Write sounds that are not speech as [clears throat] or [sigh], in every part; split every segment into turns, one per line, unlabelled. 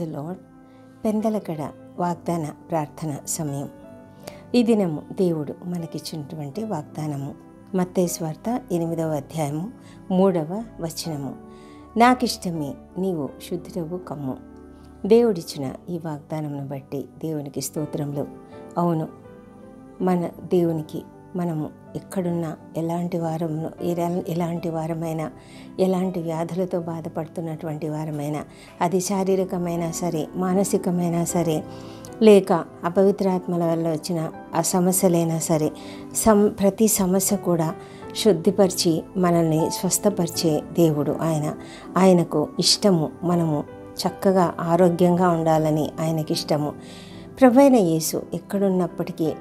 Praise lord పెందలకడ వాగ్దాన ప్రార్థన సమయం. ఈ దినము దేవుడు మనకిచ్చినటువంటి వాగ్దానము. మత్తేశ్వార్త ఎనిమిదవ అధ్యాయము మూడవ వచనము. నాకిష్టమే నీవు శుద్ధుడవు కమ్ము. దేవుడిచ్చిన ఈ వాగ్దానమును బట్టి దేవునికి స్తోత్రంలో అవును మన దేవునికి మనము ఎక్కడున్నా ఎలాంటి వారము ఎలాంటి వారమైనా ఎలాంటి వ్యాధులతో బాధపడుతున్నటువంటి వారమైనా అది శారీరకమైనా సరే మానసికమైనా సరే లేక అపవిత్రాత్మల వల్ల వచ్చిన ఆ సమస్యలైనా సరే సం ప్రతి సమస్య కూడా శుద్ధిపరిచి మనల్ని స్వస్థపరిచే దేవుడు ఆయన. ఆయనకు ఇష్టము మనము చక్కగా ఆరోగ్యంగా ఉండాలని ఆయనకి ఇష్టము ప్రభైన యేసు ఎక్కడున్నప్పటికీ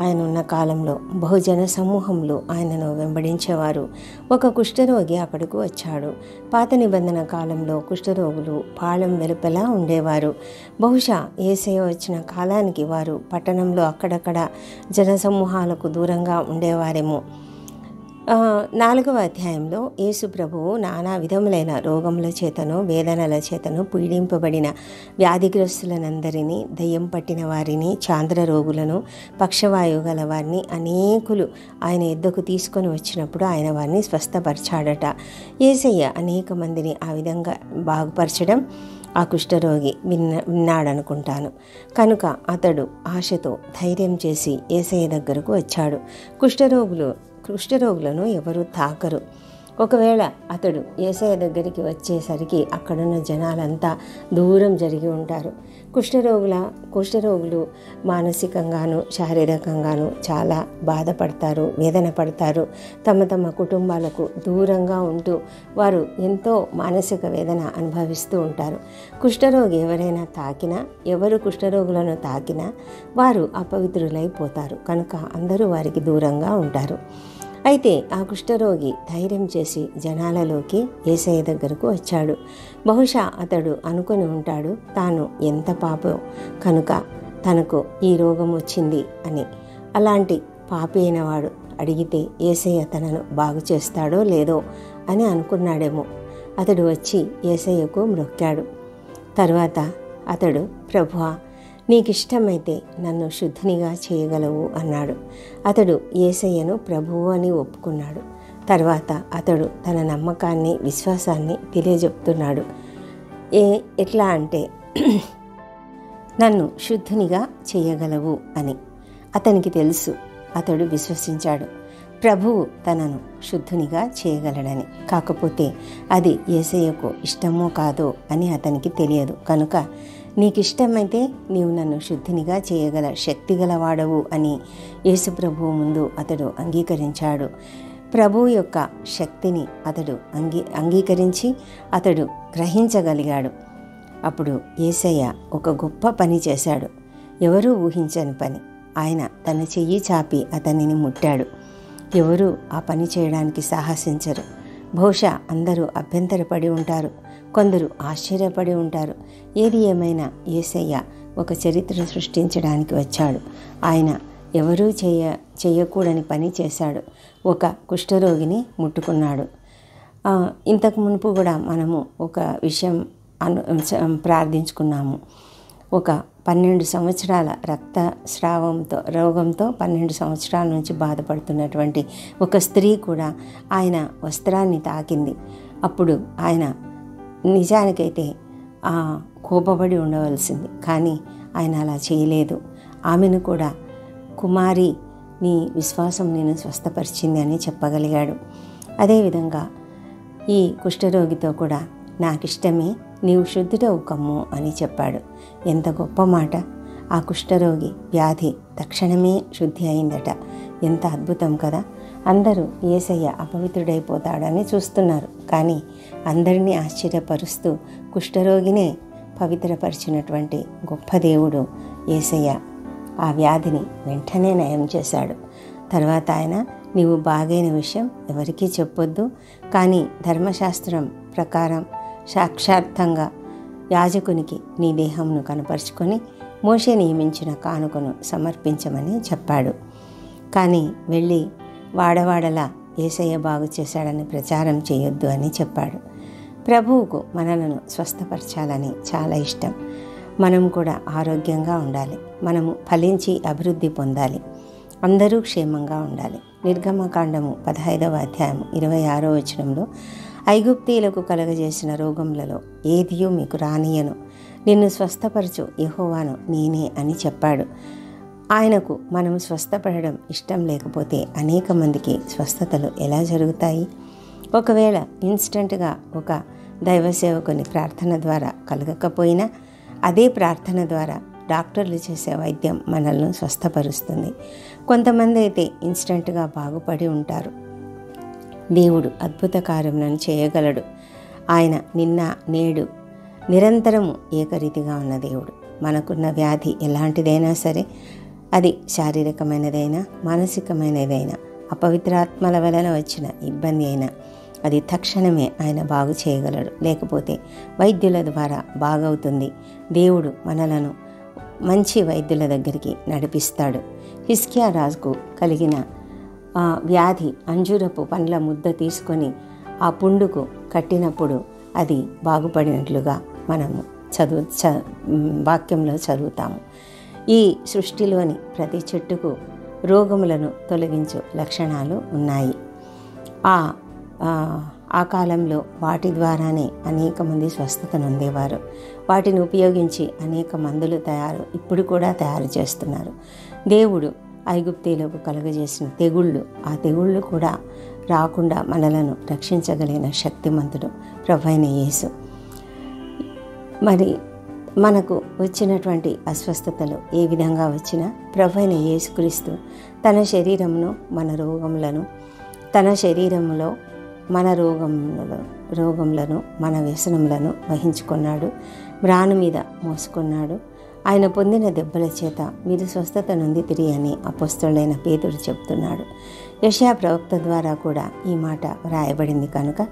ఆయన ఉన్న కాలంలో బహుజన సమూహంలో ఆయనను వెంబడించేవారు. ఒక కుష్ఠరోగి అక్కడికి వచ్చాడు. పాత నిబంధన కాలంలో కుష్ఠరోగులు పాళం వెలుపలా ఉండేవారు. బహుశా ఏసయ వచ్చిన కాలానికి వారు పట్టణంలో అక్కడక్కడ జనసమూహాలకు దూరంగా ఉండేవారేమో. నాలుగవ అధ్యాయంలో యేసుప్రభువు నానా విధములైన రోగముల చేతను వేదనల చేతను పీడింపబడిన వ్యాధిగ్రస్తులనందరినీ దయ్యం పట్టిన వారిని చాంద్ర రోగులను పక్షవాయువు గల వారిని అనేకులు ఆయన ఎద్దకు తీసుకొని వచ్చినప్పుడు ఆయన వారిని స్వస్థపరిచాడట. ఏసయ్య అనేక మందిని ఆ విధంగా బాగుపరచడం ఆ కుష్ఠరోగి విన్న విన్నాడనుకుంటాను. కనుక అతడు ఆశతో ధైర్యం చేసి ఏసయ్య దగ్గరకు వచ్చాడు. కుష్ఠరోగులు కుష్ఠరోగులను ఎవరు తాకరు. ఒకవేళ అతడు ఏసయ్య దగ్గరికి వచ్చేసరికి అక్కడున్న జనాలంతా దూరం జరిగి ఉంటారు. కుష్ఠరోగుల కుష్ఠరోగులు మానసికంగాను శారీరకంగాను చాలా బాధపడతారు వేదన పడతారు తమ తమ కుటుంబాలకు దూరంగా ఉంటూ వారు ఎంతో మానసిక వేదన అనుభవిస్తూ ఉంటారు. కుష్ఠరోగి ఎవరైనా తాకినా ఎవరు కుష్ఠరోగులను తాకినా వారు అపవిత్రులైపోతారు. కనుక అందరూ వారికి దూరంగా ఉంటారు. అయితే ఆ కుష్ఠరోగి ధైర్యం చేసి జనాలలోకి ఏసయ్య దగ్గరకు వచ్చాడు. బహుశా అతడు అనుకొని ఉంటాడు తాను ఎంత పాపం. కనుక తనకు ఈ రోగం వచ్చింది అని. అలాంటి పాపి అయినవాడు అడిగితే ఏసయ్య తనను బాగు చేస్తాడో లేదో అని అనుకున్నాడేమో. అతడు వచ్చి ఏసయ్యకు మ్రొక్కాడు తర్వాత అతడు ప్రభువా నీకిష్టమైతే నన్ను శుద్ధినిగా చేయగలవు అన్నాడు. అతడు ఏసయ్యను ప్రభువు అని ఒప్పుకున్నాడు. తర్వాత అతడు తన నమ్మకాన్ని విశ్వాసాన్ని తెలియజెప్తున్నాడు. ఏ ఎట్లా అంటే [clears throat] నన్ను శుద్ధునిగా చేయగలవు అని. అతనికి తెలుసు అతడు విశ్వసించాడు. ప్రభువు తనను శుద్ధునిగా చేయగలడని. కాకపోతే అది ఏసయ్యకు ఇష్టమో కాదో అని అతనికి తెలియదు. కనుక నీకిష్టమైతే నీవు నన్ను శుద్ధినిగా చేయగల శక్తి గలవాడవు అని యేసు ప్రభువు ముందు అతడు అంగీకరించాడు. ప్రభు యొక్క శక్తిని అతడు అంగీ అంగీకరించి అతడు గ్రహించగలిగాడు. అప్పుడు ఏసయ్య ఒక గొప్ప పని చేశాడు. ఎవరూ ఊహించని పని. ఆయన తన చెయ్యి చాపి అతనిని ముట్టాడు. ఎవరూ ఆ పని చేయడానికి సాహసించరు. బహుశా అందరూ అభ్యంతరపడి ఉంటారు. కొందరు ఆశ్చర్యపడి ఉంటారు. ఏది ఏమైనా ఏసయ్య ఒక చరిత్ర సృష్టించడానికి వచ్చాడు. ఆయన ఎవరూ చేయ చేయకూడని పని చేశాడు. ఒక కుష్ఠరోగిని ముట్టుకున్నాడు. ఇంతకు మునుపు కూడా మనము ఒక విషయం అను ప్రార్థించుకున్నాము. ఒక పన్నెండు సంవత్సరాల రక్తస్రావంతో రోగంతో పన్నెండు సంవత్సరాల నుంచి బాధపడుతున్నటువంటి ఒక స్త్రీ కూడా ఆయన వస్త్రాన్ని తాకింది. అప్పుడు ఆయన నిజానికైతే ఆ, కోపపడి ఉండవలసింది. కానీ ఆయన అలా చేయలేదు. ఆమెను కూడా కుమారి నీ విశ్వాసం నేను స్వస్థపరిచింది అని చెప్పగలిగాడు. అదేవిధంగా ఈ కుష్ఠరోగితో కూడా నాకిష్టమే నీవు శుద్ధుడవు కమ్ము అని చెప్పాడు. ఎంత గొప్ప మాట. ఆ కుష్ఠరోగి వ్యాధి తక్షణమే శుద్ధి అయిందట. ఎంత అద్భుతం కదా. అందరూ ఏసయ్య అపవిత్రుడైపోతాడని చూస్తున్నారు. కానీ అందరినీ ఆశ్చర్యపరుస్తూ కుష్ఠరోగినే పవిత్రపరిచినటువంటి గొప్ప దేవుడు ఏసయ్య ఆ వ్యాధిని వెంటనే నయం చేశాడు. తర్వాత ఆయన నీవు బాగైన విషయం ఎవరికీ చెప్పొద్దు. కానీ ధర్మశాస్త్రం ప్రకారం సాక్షార్థంగా యాజకునికి నీ దేహంను కనపరుచుకొని మోషే నియమించిన కానుకను సమర్పించమని చెప్పాడు. కానీ వెళ్ళి వాడవాడలా ఏసయ్య బాగు చేశాడని ప్రచారం చేయొద్దు అని చెప్పాడు. ప్రభువుకు మనలను స్వస్థపరచాలని చాలా ఇష్టం. మనం కూడా ఆరోగ్యంగా ఉండాలి. మనము ఫలించి అభివృద్ధి పొందాలి. అందరూ క్షేమంగా ఉండాలి. నిర్గమకాండము పదహైదవ అధ్యాయం ఇరవై ఆరో వచనంలో ఐగుప్తీలకు కలగజేసిన రోగములలో ఏదియో మీకు రానియను నిన్ను స్వస్థపరచు యహోవాను నేనే అని చెప్పాడు. ఆయనకు మనం స్వస్థపడడం ఇష్టం లేకపోతే అనేక మందికి స్వస్థతలు ఎలా జరుగుతాయి? ఒకవేళ ఇన్స్టంట్గా ఒక దైవ సేవకుని ప్రార్థన ద్వారా కలగకపోయినా అదే ప్రార్థన ద్వారా డాక్టర్లు చేసే వైద్యం మనల్ని స్వస్థపరుస్తుంది. కొంతమంది అయితే ఇన్స్టంట్గా బాగుపడి ఉంటారు. దేవుడు అద్భుత కార్యములను చేయగలడు. ఆయన నిన్న నేడు నిరంతరము ఏకరీతిగా ఉన్న దేవుడు. మనకున్న వ్యాధి ఎలాంటిదైనా సరే అది శారీరకమైనదైనా మానసికమైనదైనా అపవిత్రాత్మల వలన వచ్చిన ఇబ్బంది అయినా అది తక్షణమే ఆయన బాగు చేయగలడు. లేకపోతే వైద్యుల ద్వారా బాగవుతుంది. దేవుడు మనలను మంచి వైద్యుల దగ్గరికి నడిపిస్తాడు. హిస్కియా రాజుకు కలిగిన ఆ వ్యాధి అంజూరపు పండ్ల ముద్ద తీసుకొని ఆ పుండుకు కట్టినప్పుడు అది బాగుపడినట్లుగా మనము చదువు చ వాక్యంలో చదువుతాము. ఈ సృష్టిలోని ప్రతి చెట్టుకు రోగములను తొలగించు లక్షణాలు ఉన్నాయి. ఆ ఆ కాలంలో వాటి ద్వారానే అనేక మంది స్వస్థత నొందేవారు. వాటిని ఉపయోగించి అనేక మందులు తయారు ఇప్పుడు కూడా తయారు చేస్తున్నారు. దేవుడు ఐగుప్తీలకు కలుగజేసిన తెగుళ్ళు ఆ తెగుళ్ళు కూడా రాకుండా మనలను రక్షించగలిగిన శక్తిమంతుడు ప్రభైన యేసు. మరి మనకు వచ్చినటువంటి అస్వస్థతలు ఏ విధంగా వచ్చినా ప్రభైన యేసుక్రీస్తు తన శరీరమును మన రోగములను తన శరీరములో మన రోగములను రోగములను మన వ్యసనములను వహించుకున్నాడు మ్రాను మీద మోసుకున్నాడు. ఆయన పొందిన దెబ్బల చేత మీరు స్వస్థత నుండి తిరిగి అని అపస్తుడైన పేతుడు చెప్తున్నాడు. యషయా ప్రవక్త ద్వారా కూడా ఈ మాట వ్రాయబడింది కనుక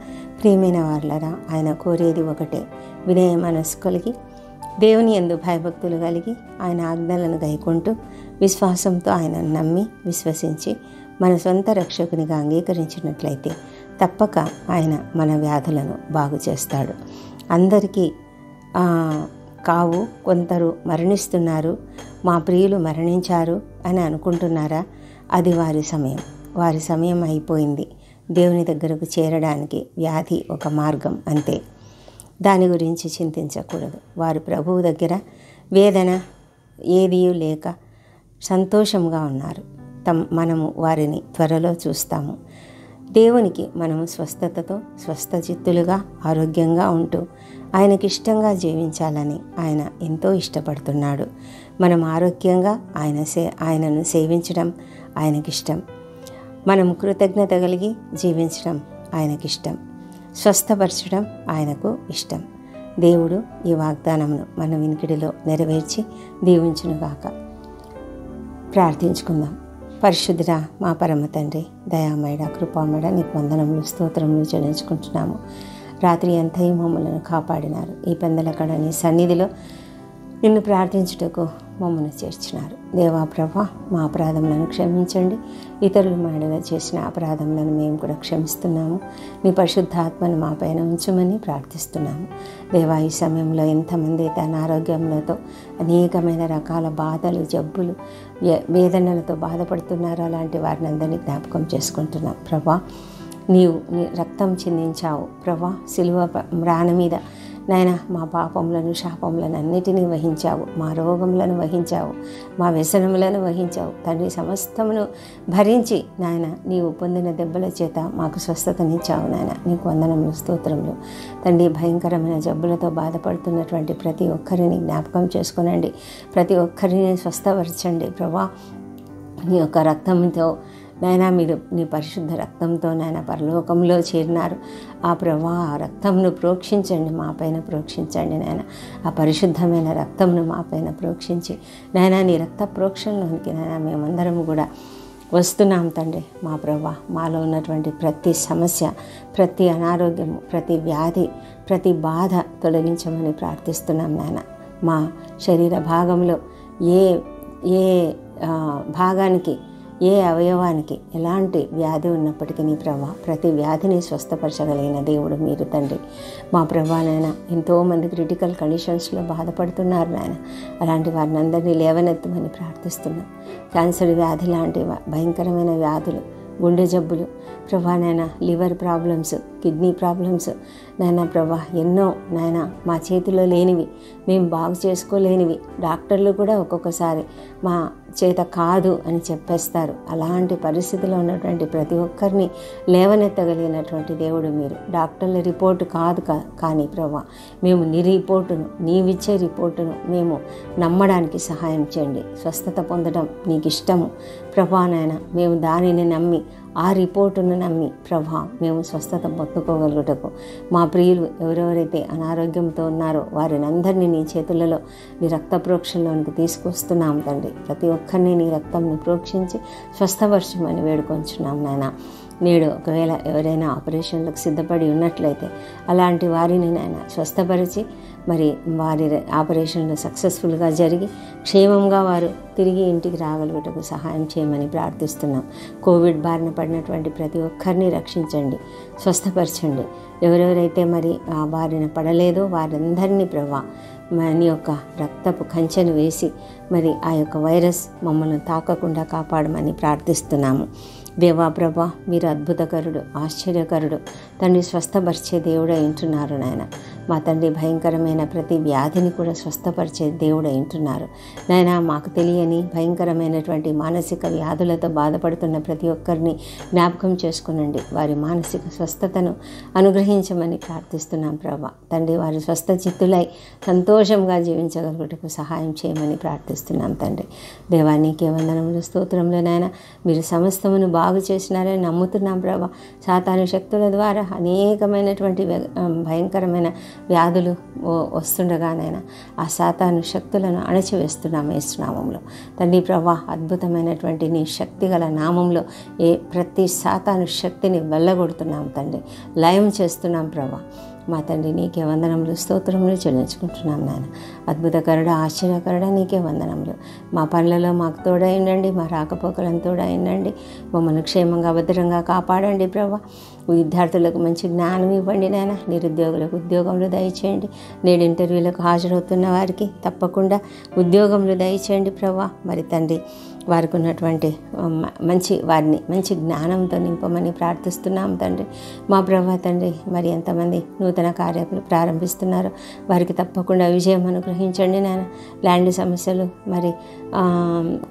ప్రియమైన వార్లరా ఆయన కోరేది ఒకటే వినయ మనస్సు కలిగి దేవుని ఎందు భయభక్తులు కలిగి ఆయన ఆజ్ఞలను గైకుంటూ విశ్వాసంతో ఆయన నమ్మి విశ్వసించి మన సొంత రక్షకునిగా అంగీకరించినట్లయితే తప్పక ఆయన మన వ్యాధులను బాగు చేస్తాడు. అందరికీ కావు కొందరు మరణిస్తున్నారు మా ప్రియులు మరణించారు అని అనుకుంటున్నారా? అది వారి సమయం. వారి సమయం అయిపోయింది. దేవుని దగ్గరకు చేరడానికి వ్యాధి ఒక మార్గం అంతే. దాని గురించి చింతించకూడదు. వారు ప్రభువు దగ్గర వేదన ఏదీ లేక సంతోషంగా ఉన్నారు. తమ్ మనము వారిని త్వరలో చూస్తాము. దేవునికి మనము స్వస్థతతో స్వస్థచిత్తులుగా ఆరోగ్యంగా ఉంటూ ఆయనకి ఇష్టంగా జీవించాలని ఆయన ఎంతో ఇష్టపడుతున్నాడు. మనం ఆరోగ్యంగా ఆయన సే ఆయనను సేవించడం ఆయనకిష్టం. మనం కృతజ్ఞత కలిగి జీవించడం ఆయనకిష్టం. స్వస్థపరచడం ఆయనకు ఇష్టం. దేవుడు ఈ వాగ్దానమును మన వినికిడిలో నెరవేర్చి దీవించునుగాక. ప్రార్థించుకుందాం. పరిశుద్ధుడ మా పరమ తండ్రి దయామేడ కృపామేడ నీకు వందనములు స్తోత్రములు చెల్లించుకుంటున్నాము. రాత్రి అంతయు మమ్మలను కాపాడినారు. ఈ పెందలకడ నీ సన్నిధిలో నిన్ను ప్రార్థించుటకు మమ్మల్ని చేర్చినారు. దేవా ప్రభ మా అపరాధములను క్షమించండి. ఇతరులు మాడగా చేసిన అపరాధములను మేము కూడా క్షమిస్తున్నాము. మీ పరిశుద్ధాత్మను మా పైన ఉంచమని ప్రార్థిస్తున్నాము. దేవా ఈ సమయంలో ఎంతమంది అయితే అనారోగ్యములతో అనేకమైన రకాల బాధలు జబ్బులు వేదనలతో బాధపడుతున్నారో అలాంటి వారిని అందరినీ జ్ఞాపకం చేసుకుంటున్నాం. ప్రభా నీవు నీ రక్తం చిందించావు. ప్రభా సిలువ రాణ మీద నాయన మా పాపములను శాపములను అన్నిటినీ వహించావు. మా రోగములను వహించావు. మా వ్యసనములను వహించావు. తండ్రి సమస్తమును భరించి నాయన నీవు పొందిన దెబ్బల చేత మాకు స్వస్థతనిచ్చావు నాయన. నీకు వందనములు స్తోత్రములు. తండ్రి భయంకరమైన జబ్బులతో బాధపడుతున్నటువంటి ప్రతి ఒక్కరిని జ్ఞాపకం చేసుకునండి. ప్రతి ఒక్కరిని స్వస్థపరచండి. ప్రభా నీ యొక్క రక్తంతో నాయనా మీరు నీ పరిశుద్ధ రక్తంతో నాయన పరలోకంలో చేరినారు. ఆ ప్రభా ఆ రక్తంను ప్రోక్షించండి మా పైన ప్రోక్షించండి నాయన. ఆ పరిశుద్ధమైన రక్తంను మా పైన ప్రోక్షించి నాయన నీ రక్త ప్రోక్షణలోనికి నాయన మేమందరం కూడా వస్తున్నాం తండ్రి. మా ప్రభా మాలో ఉన్నటువంటి ప్రతి సమస్య ప్రతి అనారోగ్యము ప్రతి వ్యాధి ప్రతి బాధ తొలగించమని ప్రార్థిస్తున్నాం నాయన. మా శరీర భాగంలో ఏ ఏ భాగానికి ఏ అవయవానికి ఎలాంటి వ్యాధి ఉన్నప్పటికీ నీ ప్రభా ప్రతి వ్యాధిని స్వస్థపరచగలిగిన దేవుడు మీరు తండ్రి. మా ప్రభా నాయన ఎంతోమంది క్రిటికల్ కండిషన్స్లో బాధపడుతున్నారు నాయన. అలాంటి వారిని అందరినీ లేవనెత్తమని ప్రార్థిస్తున్నాం. క్యాన్సర్ వ్యాధి లాంటి భయంకరమైన వ్యాధులు గుండె జబ్బులు ప్రభా నాయన లివర్ ప్రాబ్లమ్స్ కిడ్నీ ప్రాబ్లమ్స్. నాయన ప్రభా ఎన్నో నాయన మా చేతిలో లేనివి మేము బాగు చేసుకోలేనివి. డాక్టర్లు కూడా ఒక్కొక్కసారి మా చేత కాదు అని చెప్పేస్తారు. అలాంటి పరిస్థితిలో ఉన్నటువంటి ప్రతి ఒక్కరిని లేవనెత్తగలిగినటువంటి దేవుడు మీరు. డాక్టర్ల రిపోర్టు కాదు కా కానీ ప్రభా మేము నీ రిపోర్టును నీవిచ్చే రిపోర్టును మేము నమ్మడానికి సహాయం చేయండి. స్వస్థత పొందడం నీకు ఇష్టము ప్రభా నాయన మేము దానిని నమ్మి ఆ రిపోర్టును నమ్మి ప్రభా మేము స్వస్థత పొందుకోగలుగుటకు. మా ప్రియులు ఎవరెవరైతే అనారోగ్యంతో ఉన్నారో వారిని అందరినీ నీ చేతులలో నీ రక్త ప్రోక్షణలోనికి తీసుకొస్తున్నాం తండ్రి. ప్రతి ఒక్కరిని నీ రక్తంని ప్రోక్షించి స్వస్థపరచమని వేడుకొంచున్నాం నాయన. నేడు ఒకవేళ ఎవరైనా ఆపరేషన్లకు సిద్ధపడి ఉన్నట్లయితే అలాంటి వారిని నాయన స్వస్థపరిచి మరి వారి ఆపరేషన్లు సక్సెస్ఫుల్గా జరిగి క్షేమంగా వారు తిరిగి ఇంటికి రాగలుగుటకు సహాయం చేయమని ప్రార్థిస్తున్నాం. కోవిడ్ బారిన పడినటువంటి ప్రతి ఒక్కరిని రక్షించండి స్వస్థపరచండి. ఎవరెవరైతే మరి ఆ బారిన పడలేదో వారందరినీ ప్రభా నీ యొక్క రక్తపు కంచెను వేసి మరి ఆ యొక్క వైరస్ మమ్మల్ని తాకకుండా కాపాడమని ప్రార్థిస్తున్నాము. దేవాప్రభ మీరు అద్భుతకరుడు ఆశ్చర్యకరుడు. తండ్రి స్వస్థపరిచే దేవుడై ఉంటున్నారు నాయన. మా తండ్రి భయంకరమైన ప్రతి వ్యాధిని కూడా స్వస్థపరిచే దేవుడై ఉంటున్నారు. నాయన మాకు తెలియని భయంకరమైనటువంటి మానసిక వ్యాధులతో బాధపడుతున్న ప్రతి ఒక్కరిని జ్ఞాపకం చేసుకునండి. వారి మానసిక స్వస్థతను అనుగ్రహించమని ప్రార్థిస్తున్నాం ప్రభా. తండ్రి వారి స్వస్థ చిత్తులై సంతోషంగా జీవించగలుగుటకు సహాయం చేయమని ప్రార్థిస్తున్నాం తండ్రి. దేవానికి వందనములు స్తోత్రంలో నాయన. మీరు సమస్తమును బాగా చేసినారని నమ్ముతున్నాం ప్రభా. సాతాను శక్తుల ద్వారా అనేకమైనటువంటి వ్య- భయంకరమైన వ్యాధులు వస్తుండగానైనా ఆ సాతాను శక్తులను అణచివేస్తున్నాం ఏసునామంలో. తండ్రి ప్రభా అద్భుతమైనటువంటి నీ శక్తి గల నామంలో ఏ ప్రతి సాతాను శక్తిని వెళ్ళగొడుతున్నాం తండ్రి. లయం చేస్తున్నాం ప్రభా. మా తండ్రి నీకే వందనములు. స్తోత్రములు చెల్లించుకుంటున్నాం నాన్న అద్భుతకరుడు ఆశ్చర్యకరుడ నీకే వందనములు. మా పనులలో మాకు తోడైనండి మా రాకపోకలను తోడైనండి మమ్మల్ని క్షేమంగా భద్రంగా కాపాడండి ప్రభా. విద్యార్థులకు మంచి జ్ఞానం ఇవ్వండి నాయన. నిరుద్యోగులకు ఉద్యోగంలో దయచేయండి. నేడు ఇంటర్వ్యూలకు హాజరవుతున్న వారికి తప్పకుండా ఉద్యోగంలో దయచేయండి ప్రభా. మరి తండ్రి వారికి ఉన్నటువంటి మంచి వారిని మంచి జ్ఞానంతో నింపమని ప్రార్థిస్తున్నాం తండ్రి. మా ప్రభా తండ్రి మరి ఎంతమంది నూతన కార్యాలు ప్రారంభిస్తున్నారో వారికి తప్పకుండా విజయం అనుగ్రహించండి నాయన. ల్యాండ్ సమస్యలు మరి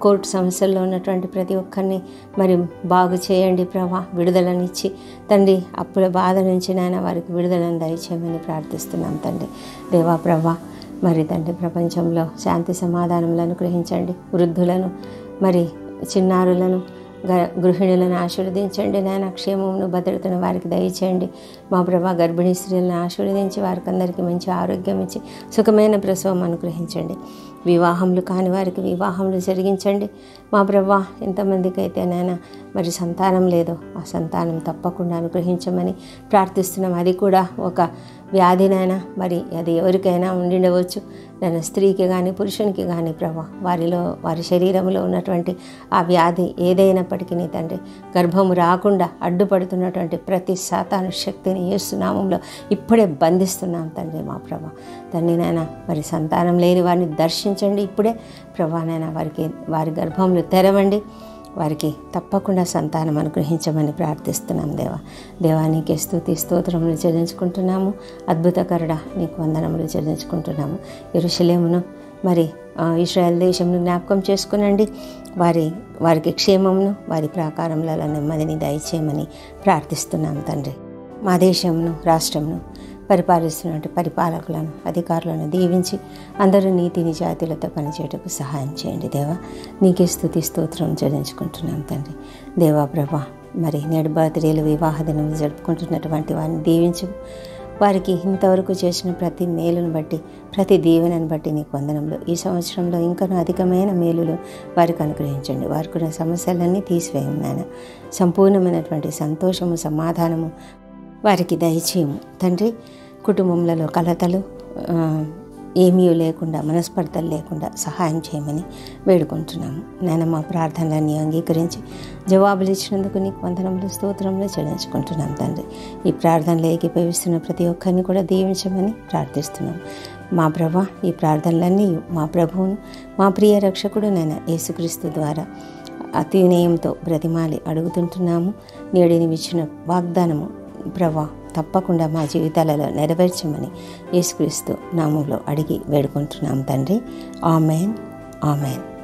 కోర్టు సమస్యల్లో ఉన్నటువంటి ప్రతి ఒక్కరిని మరి బాగు చేయండి ప్రభా విడుదలనిచ్చి. తండ్రి అప్పుల బాధ నుంచి నాయన వారికి విడుదలను దయచేయమని ప్రార్థిస్తున్నాం తండ్రి. దేవా ప్రభా మరి తండ్రి ప్రపంచంలో శాంతి సమాధానములను అనుగ్రహించండి. వృద్ధులను మరి చిన్నారులను గ- గృహిణులను ఆశీర్వదించండి. నాయన క్షేమమును భద్రతను వారికి దయచేయండి. మా ప్రభా గర్భిణీ స్త్రీలను ఆశీర్వదించి వారికి అందరికీ మంచి ఆరోగ్యం ఇచ్చి సుఖమైన ప్రసవం అనుగ్రహించండి. వివాహములు కాని వారికి వివాహములు జరిగించండి. మా ప్రభా ఎంతమందికి అయితే నాయన మరి సంతానం లేదో. ఆ సంతానం తప్పకుండా అనుగ్రహించమని ప్రార్థిస్తున్నాం. అది కూడా ఒక వ్యాధినైనా మరి అది ఎవరికైనా ఉండిండవచ్చు. నన్ను స్త్రీకి కానీ పురుషునికి కానీ ప్రభా వారిలో వారి శరీరంలో ఉన్నటువంటి ఆ వ్యాధి ఏదైనప్పటికీ నీ తండ్రి గర్భము రాకుండా అడ్డుపడుతున్నటువంటి ప్రతి శాతాను శక్తిని ఏసునామంలో ఇప్పుడే బంధిస్తున్నాం తండ్రి మా ప్రభా. తండ్రి నాయన మరి సంతానం లేని వారిని దర్శించండి. ఇప్పుడే ప్రభా నాయన వారికి వారి గర్భంలో తెరవండి. వారికి తప్పకుండా సంతానం అనుగ్రహించమని ప్రార్థిస్తున్నాం దేవా. దేవానికి స్థుతి స్తోత్రములు చెల్లించుకుంటున్నాము. అద్భుతకరుడ నీకు వందనములు చెల్లించుకుంటున్నాము. ఎరుషలేమును మరి ఇస్రాయల్ దేశంను జ్ఞాపకం చేసుకునండి. వారి వారికి క్షేమమును వారి ప్రాకారములలో నెమ్మదిని దయచేయమని ప్రార్థిస్తున్నాం తండ్రి. మా దేశంను రాష్ట్రంను పరిపాలిస్తున్నటువంటి పరిపాలకులను అధికారులను దీవించి అందరూ నీతి నిజాతులతో పనిచేయటకు సహాయం చేయండి దేవా. నీకే స్థుతి స్తోత్రం చెల్లించుకుంటున్నాం తండ్రి. దేవా ప్రభా మరి నేడు బర్త్డేలు వివాహ దినం జరుపుకుంటున్నటువంటి వారిని దీవించు. వారికి ఇంతవరకు చేసిన ప్రతి మేలును బట్టి ప్రతి దీవెనను బట్టి నీ వందనంలో ఈ సంవత్సరంలో ఇంకనూ అధికమైన మేలులు వారికి అనుగ్రహించండి. వారికి ఉన్న సమస్యలన్నీ తీసివేయం నాయన. సంపూర్ణమైనటువంటి సంతోషము సమాధానము వారికి దయచేయము. తండ్రి కుటుంబంలో కలతలు ఏమీ లేకుండా మనస్పర్ధలు లేకుండా సహాయం చేయమని వేడుకుంటున్నాము. నేను మా ప్రార్థనలన్నీ అంగీకరించి జవాబులు ఇచ్చినందుకు నీకు వందనములు స్తోత్రములు చెల్లించుకుంటున్నాం తండ్రి. ఈ ప్రార్థనలు ఏకీభవిస్తున్న ప్రతి ఒక్కరిని కూడా దీవించమని ప్రార్థిస్తున్నాం మా ప్రభ ఈ ప్రార్థనలన్నీ మా ప్రభువును మా ప్రియ రక్షకుడు నేను యేసుక్రీస్తు ద్వారా అతి వినయంతో బ్రతిమాలి అడుగుతుంటున్నాము. నేడిని ఇచ్చిన వాగ్దానము ప్రభా తప్పకుండా మా జీవితాలలో నెరవేర్చమని యేసుక్రీస్తు నామంలో అడిగి వేడుకుంటున్నాం తండ్రి. ఆమెన్. ఆమెన్.